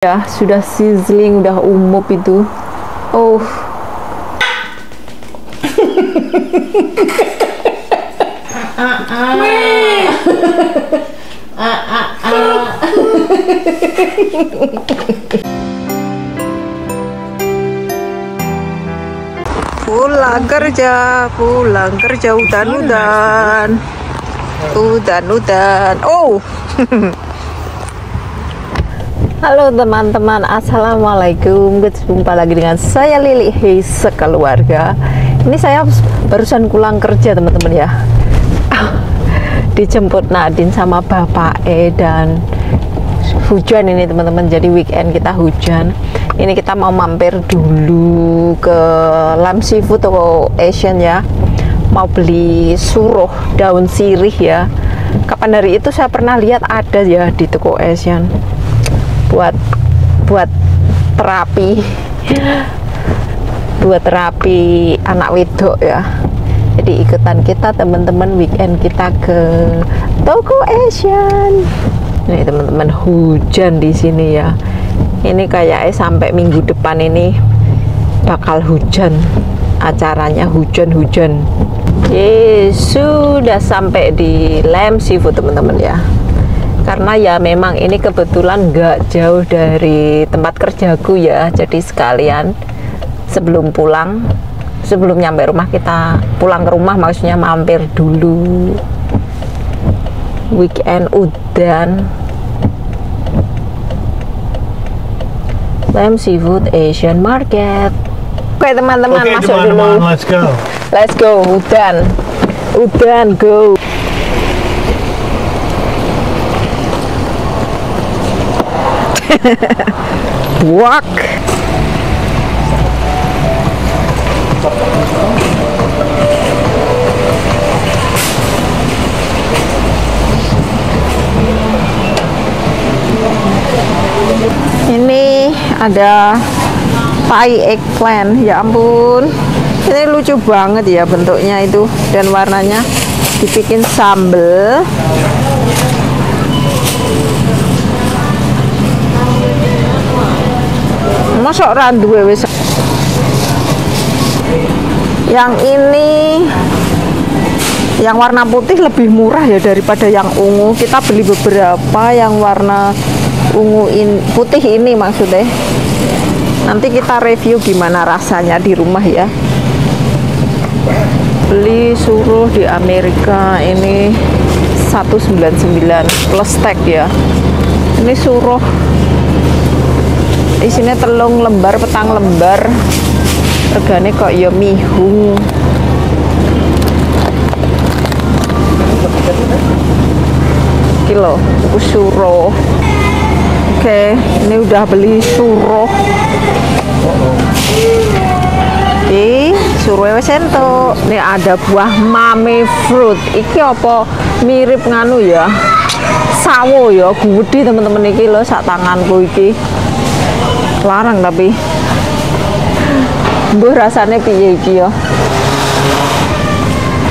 Ya, sudah sizzling, udah umup itu. Oh. Pulang kerja, pulang kerja udan-udan. Udan-udan. Oh. Halo teman-teman, assalamualaikum. Berjumpa lagi dengan saya Lili Hei sekeluarga. Ini saya barusan pulang kerja teman-teman ya. Dijemput Nadine sama Bapak E dan hujan ini teman-teman. Jadi weekend kita hujan. Ini kita mau mampir dulu ke Lam Seafood atau Asian ya. Mau beli suruh daun sirih ya. Kapan dari itu saya pernah lihat ada ya di toko Asian buat buat terapi. Buat terapi anak wedok ya. Jadi ikutan kita teman-teman weekend kita ke toko Asian. Nih teman-teman hujan di sini ya. Ini kayaknya sampai minggu depan ini bakal hujan. Acaranya hujan-hujan. Yes, sudah sampai di Lem Seafood teman-teman ya karena ya memang ini kebetulan nggak jauh dari tempat kerjaku ya. Jadi sekalian sebelum pulang sebelum nyampe rumah kita pulang ke rumah maksudnya mampir dulu. Weekend udan. Lamb Seafood Asian Market. Oke teman-teman Oke masuk teman-teman, dulu. let's go. let's go udan. Udan go Walk. Ini ada pie eggplant, ya ampun. Ini lucu banget ya bentuknya itu dan warnanya dibikin sambel masuk randu wis. Yang ini yang warna putih lebih murah ya daripada yang ungu. Kita beli beberapa yang warna ungu in, putih ini maksudnya. Nanti kita review gimana rasanya di rumah ya. Beli suruh di Amerika ini 199 plus tag ya. Ini suruh isinya telung lembar petang lembar regane kok ya mihung kilo oke ini udah beli suruh Oke, suruh wes ento. Ini ada buah mame fruit. Iki apa mirip nganu ya? Sawo ya, gede teman-teman iki loh sak tanganku iki larang tapi Mbah rasanya piye iki ya?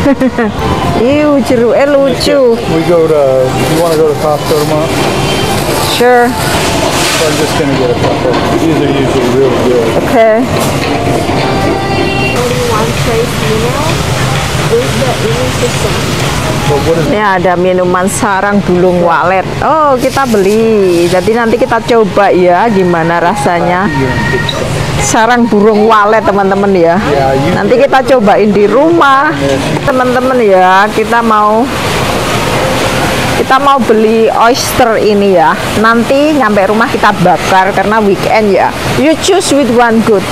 Iu jeruknya lucu. We go to, you want to go to Costco tomorrow? Sure. So I'm just going to get a couple. These are usually really good. Okay. But what is Ini ada minuman sarang bulung walet Oh kita beli Jadi nanti kita coba ya Gimana rasanya sarang burung walet teman-teman ya. Nanti kita cobain di rumah teman-teman ya. Kita mau kita mau beli oyster ini ya. Nanti nyampe rumah kita bakar karena weekend ya. You choose with one good.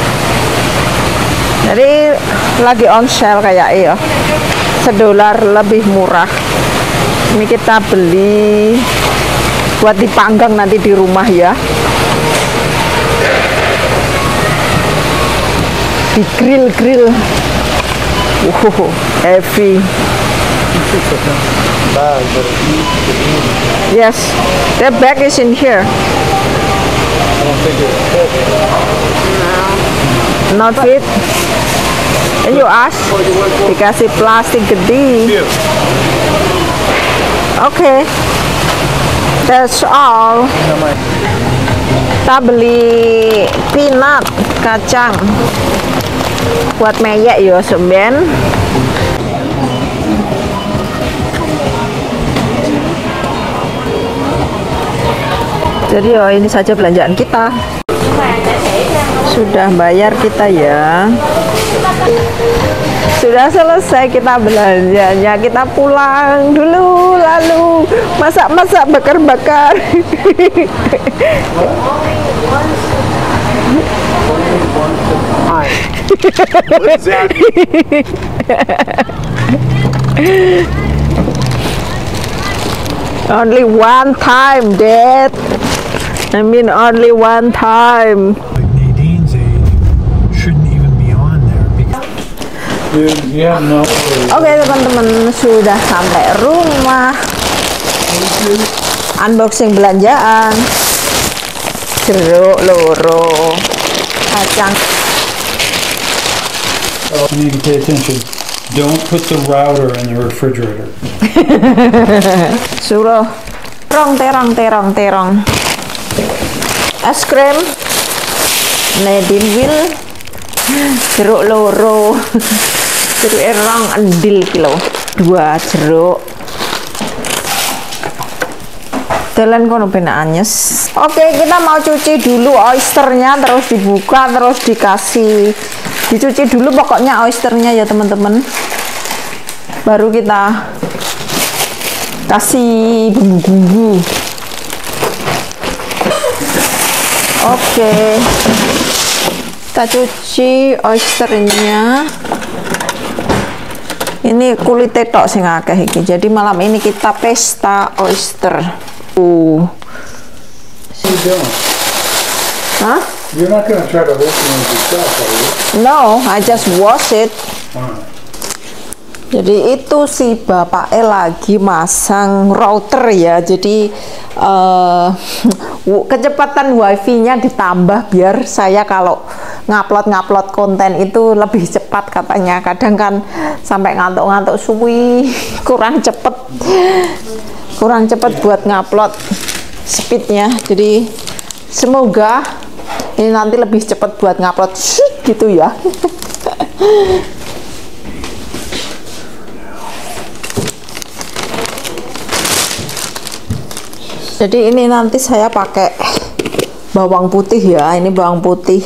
Jadi lagi on sale kayak ya. Sedolar lebih murah. Ini kita beli buat dipanggang nanti di rumah ya. di grill grill wow heavy yes the bag is in here not fit and you ask dikasih plastik gede. Okay that's all. Kita beli peanut kacang. Buat meyek yo semben jadi oh ini saja belanjaan kita. Sudah bayar kita ya sudah selesai kita belanjanya kita pulang dulu lalu masak-masak bakar-bakar. Only one time dad. I mean only one time like Nadine's age shouldn't even be on there because Dude, you have no clue. Oke teman-teman sudah sampai rumah. Unboxing belanjaan. Jeruk loro Kacang. Oh, you need to pay attention. Don't put the router in the refrigerator. Suruh. Terong terong terong terong. Es krim. Nadine Will. Jeruk loro Jeruk erong endil kilo Dua jeruk Dalan kono anyes. Oke, kita mau cuci dulu oysternya terus dibuka terus dikasih dicuci dulu pokoknya oysternya ya teman-teman. Baru kita kasih bumbu-bumbu. Oke. Kita cuci oysternya. Ini kulit tok sing akeh iki. Jadi malam ini kita pesta oyster. Uh. Hah? You're not going to try to open it yourself, are you? No, I just wash it. Fine. Jadi itu si bapak E lagi masang router ya. Jadi eh, kecepatan wifi-nya ditambah biar saya kalau ngupload-ngupload konten itu lebih cepat katanya. Kadang kan sampai ngantuk-ngantuk suwi kurang cepet. Kurang cepet buat ngupload speednya. Jadi semoga ini nanti lebih cepat buat ngupload gitu ya. Jadi ini nanti saya pakai bawang putih ya. Ini bawang putih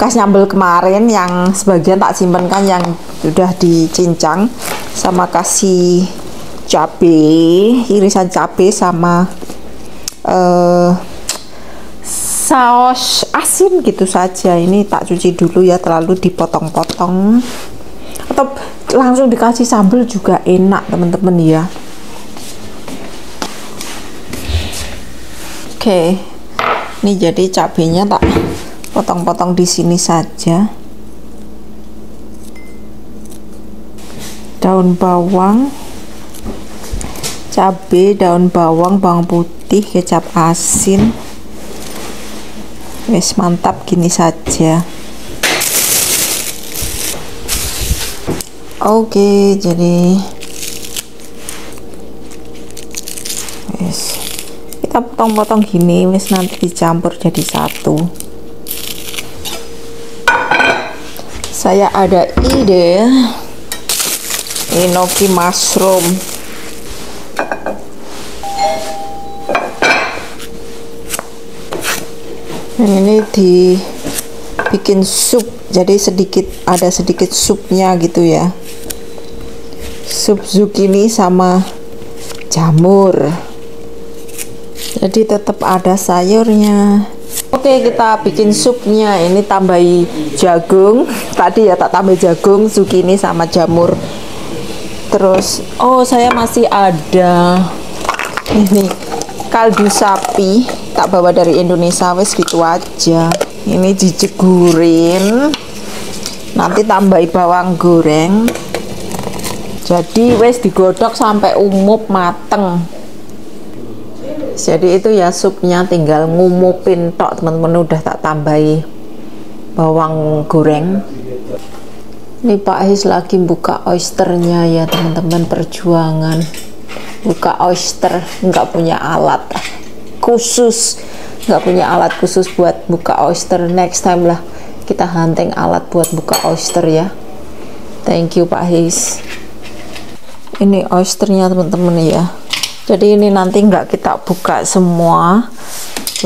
bekas nyambel kemarin yang sebagian tak simpen kan yang sudah dicincang sama kasih cabe, irisan cabe sama eh saus asin gitu saja. Ini tak cuci dulu ya terlalu dipotong-potong. Atau langsung dikasih sambal juga enak teman-teman ya. Oke, ini jadi cabenya tak potong-potong di sini saja. Daun bawang, cabe, daun bawang, bawang putih, kecap asin. Wes mantap gini saja. Oke, jadi wes kita potong-potong gini wis nanti dicampur jadi satu saya ada ide. Enoki mushroom. Dan ini dibikin sup. Jadi sedikit ada sedikit supnya gitu ya. Sup zucchini sama jamur. Jadi tetap ada sayurnya oke kita bikin supnya. Ini tambahi jagung. Tadi ya tak tambah jagung zucchini sama jamur. Terus oh saya masih ada ini kaldu sapi. Tak bawa dari Indonesia wes gitu aja. Ini dijegurin nanti tambahi bawang goreng. Jadi wes digodok sampai umup mateng jadi itu ya supnya tinggal ngumupin tok teman-teman udah tak tambahi bawang goreng. Ini Pak His lagi buka oysternya ya teman-teman perjuangan. Buka oyster nggak punya alat khusus. Nggak punya alat khusus buat buka oyster. Next time lah kita hunting alat buat buka oyster ya. Thank you Pak His. Ini oysternya teman-teman ya jadi ini nanti nggak kita buka semua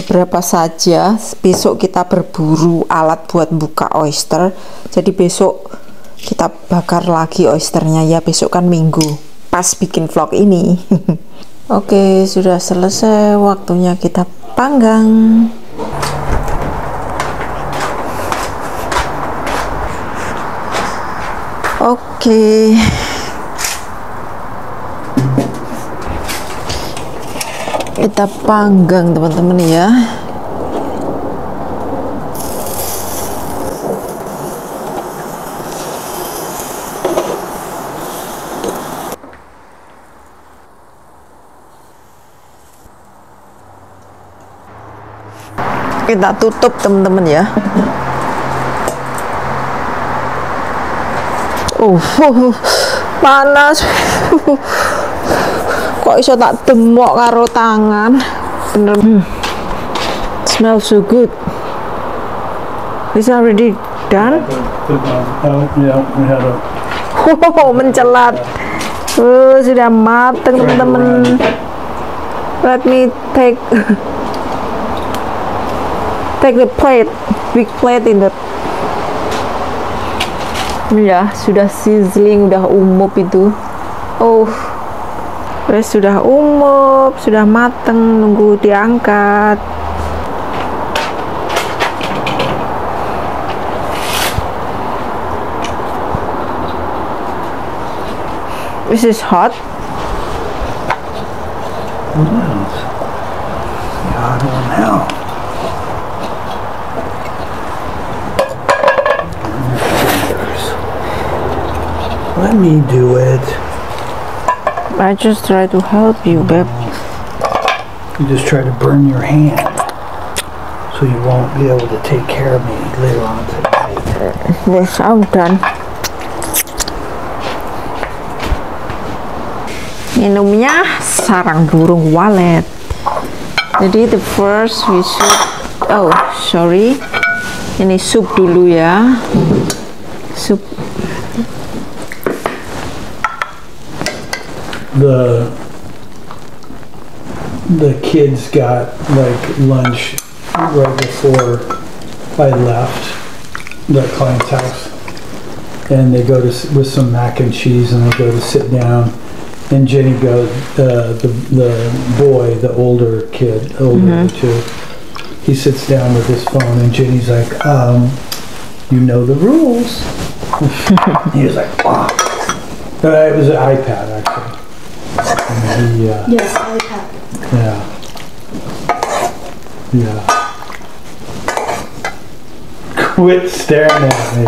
beberapa saja. Besok kita berburu alat buat buka oyster. Jadi besok kita bakar lagi oysternya ya. Besok kan minggu pas bikin vlog ini. Oke sudah selesai waktunya kita panggang. Oke kita panggang teman-teman ya. Kita tutup teman-teman ya. Uh, panas kok iso tak demok karo tangan? Bener. Hmm. smell so good. Is already done. Oh, mencelat. Uh, sudah mateng teman-teman. Let me take take the plate big plate in the ya sudah sizzling udah umup itu. Oh Wes sudah umup sudah mateng nunggu diangkat This is hot. Yeah, I don't know. Let me do it. I just try to help you, babe. You just try to burn your hand so you won't be able to take care of me later on tonight. Yes, I'm done. Minumnya sarang burung walet. Jadi the first we should oh sorry ini sup dulu ya sup The the kids got like lunch right before I left the client's house, and they go to with some mac and cheese, and they go to sit down. And Jenny goes, uh, the the boy, the older kid, older of the two, he sits down with his phone, and Jenny's like, um, "You know the rules." he was like, "Wow." Uh, it was an iPad actually. And he, uh, Yes, iPad. yeah. Yeah. Quit staring at me.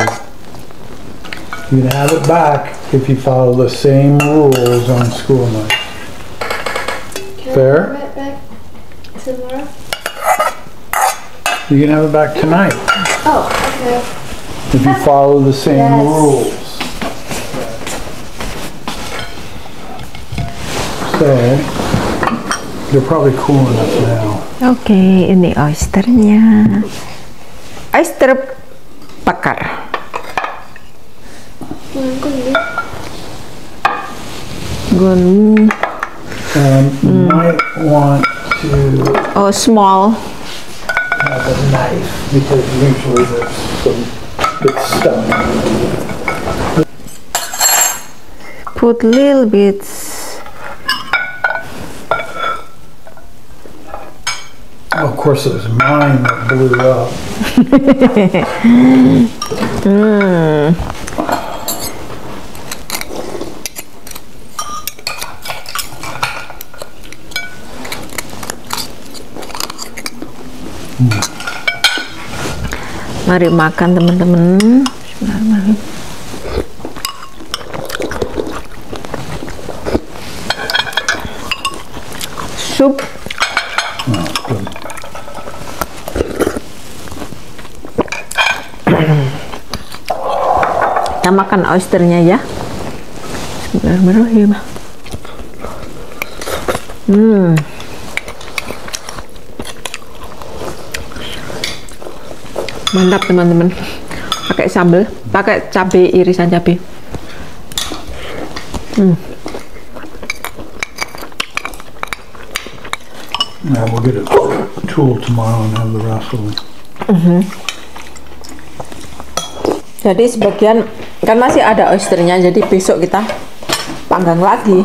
You can have it back if you follow the same rules on school night. Can Fair. I have it back tomorrow? You can have it back tonight Oh, okay. if you follow the same Yes. rules. So, they're probably cool enough now. Oke, ini oysternya. Oyster bakar. Gun Um, you might want to oh small. have a knife because usually there's some it's stuck. Put little bits. Of course, it was mine that blew up. Mari makan teman-teman. Bismillahirrahmanirrahim. Sup. Kita makan oysternya ya. Bismillahirrahmanirrahim. Hmm. Mantap teman-teman. Pakai sambal, pakai cabai irisan cabai. Yeah, we'll get a tool tomorrow and have the rest of them. Jadi sebagian kan masih ada oysternya, jadi besok kita panggang lagi.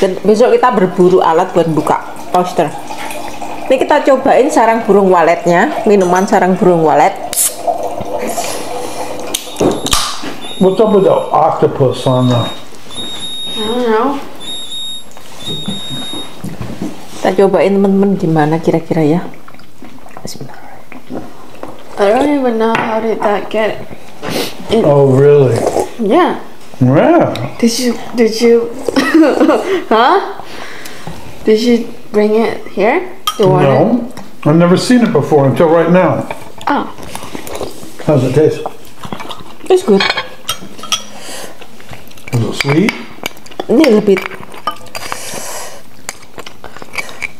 Dan besok kita berburu alat buat buka oyster. Ini kita cobain sarang burung waletnya, minuman sarang burung walet. What's up with the octopus on the? I don't know. Kita cobain teman-teman gimana kira-kira ya. Bismillah. I don't even know how did that get. Mm. Oh, really? Yeah. Yeah. Did you? Did you? huh? Did you bring it here? The water? No, I've never seen it before until right now. Oh. How's it taste? It's good. Is it sweet? A Little bit.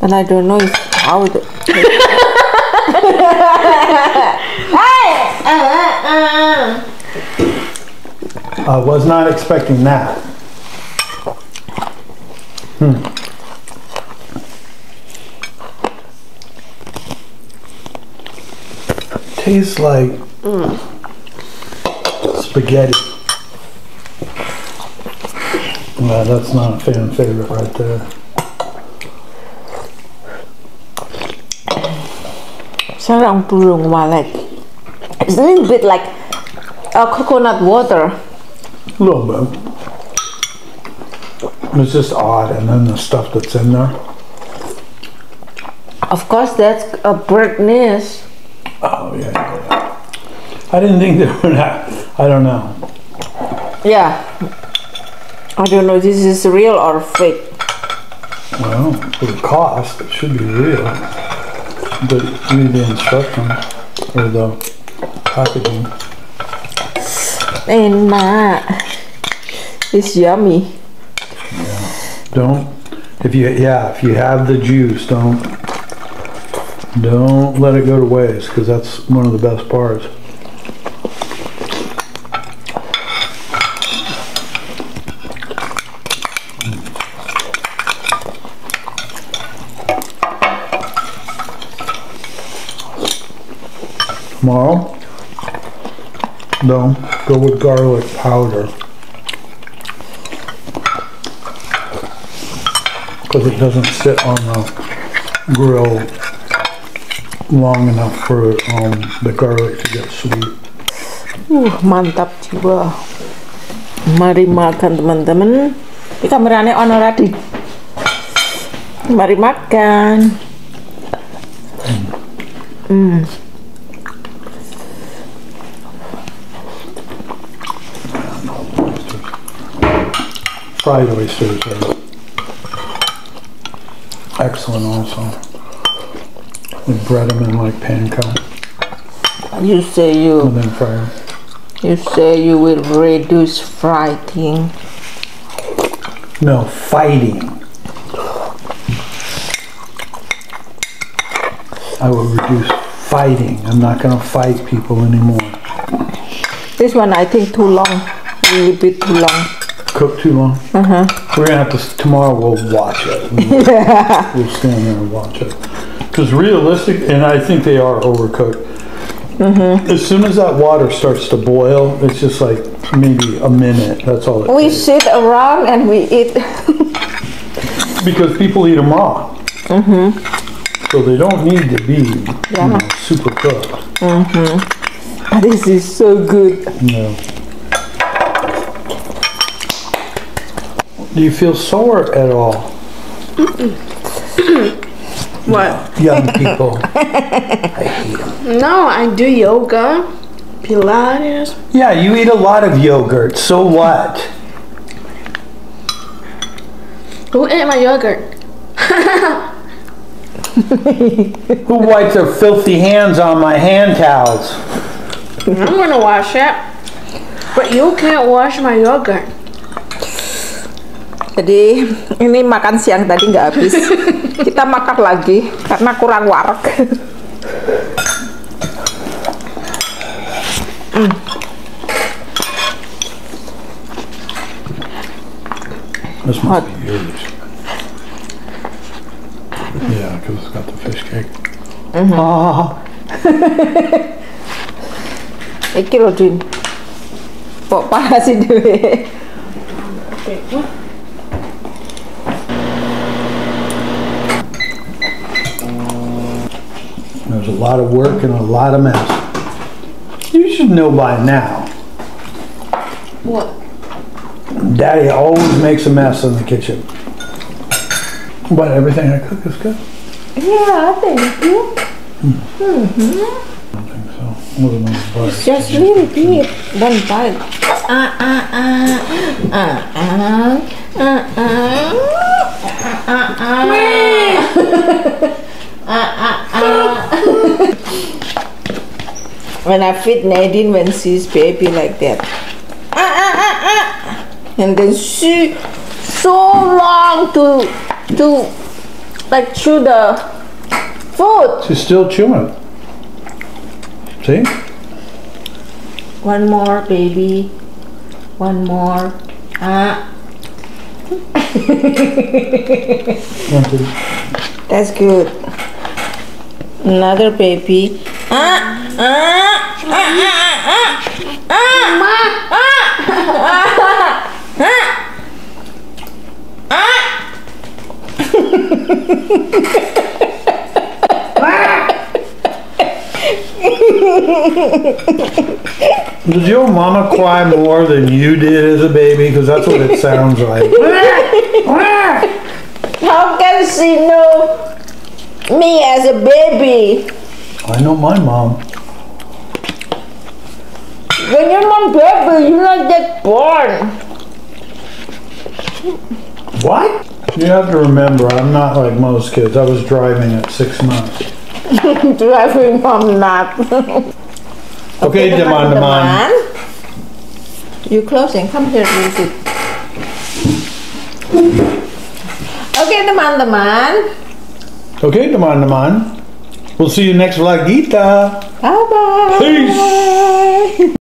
And I don't know if how it. Uh, uh, uh. I was not expecting that. Hmm. Tastes like spaghetti. Well, that's not a fan favorite right there. Sarang burung walet. It's a little bit like uh, coconut water. A little bit. It's just odd, and then the stuff that's in there. Of course, that's a bird nest. Oh yeah, yeah. I didn't think they were that. I don't know. Yeah. I don't know. This is real or fake. Well, for the cost, it should be real. But read the instructions or the packaging. Enak. It's yummy. Don't if you yeah if you have the juice, don't don't let it go to waste because that's one of the best parts. Tomorrow, don't go with garlic powder. Because it doesn't sit on the grill long enough for um, the garlic to get sweet. Uh, mantap jiwa. Mari makan teman-teman. Ini kameranya ono tadi. Mari makan. Hmm. Fried oysters are excellent also. We bread them in like panko You say you and then fry them. you say you will reduce fighting. No, fighting. I will reduce fighting. I'm not going to fight people anymore. This one I think too long. A little bit too long. Cook too long. Uh-huh. We're gonna have to tomorrow. We'll watch it. We'll, we'll stand there and watch it. Because realistic, and I think they are overcooked. Mm-hmm. As soon as that water starts to boil, it's just like maybe a minute. That's all. It We takes. sit around and we eat. Because people eat them raw. Mm-hmm. So they don't need to be you know, super cooked. Mm-hmm. This is so good. No. Do you feel sore at all, What? young people? I hate 'em. No, I do yoga, Pilates. Yeah, you eat a lot of yogurt. So what? Who ate my yogurt? Who wiped their filthy hands on my hand towels? I'm gonna wash it. But you can't wash my yogurt. Jadi ini makan siang tadi nggak habis. Kita makan lagi karena kurang wareg. This must be yours. Yeah, because it's got the fish cake. Ah, Iki lho, Din. Kok parah sih dhewe? there's a lot of work and a lot of mess. You should know by now. What? Daddy always makes a mess in the kitchen. But everything I cook is good. Yeah, thank you. I think so. What am I butter? Just really big. One bite. Ah, ah, ah. Ah, ah. Ah, ah. Ah, ah. Ah, ah, ah. When I feed Nadine when she's baby like that. Ah, ah, ah, ah. And then she so long to to like chew the food. She's still chewing. See? One more, baby. One more. Ah, that's good. Another baby. Ah, ah, ah, ah, ah, ah, ah, ah, ah, ah. Does your mama cry more than you did as a baby? Because that's what it sounds like. How can she know me as a baby? I know my mom. When you're my baby, you're not get born. What? You have to remember, I'm not like most kids. I was driving at six months. Driving from nap. Okay, Daman Daman. You close and come here quick. Okay, teman-teman. Okay, Naman, Naman. We'll see you next vlog, Gita. Bye bye. Peace.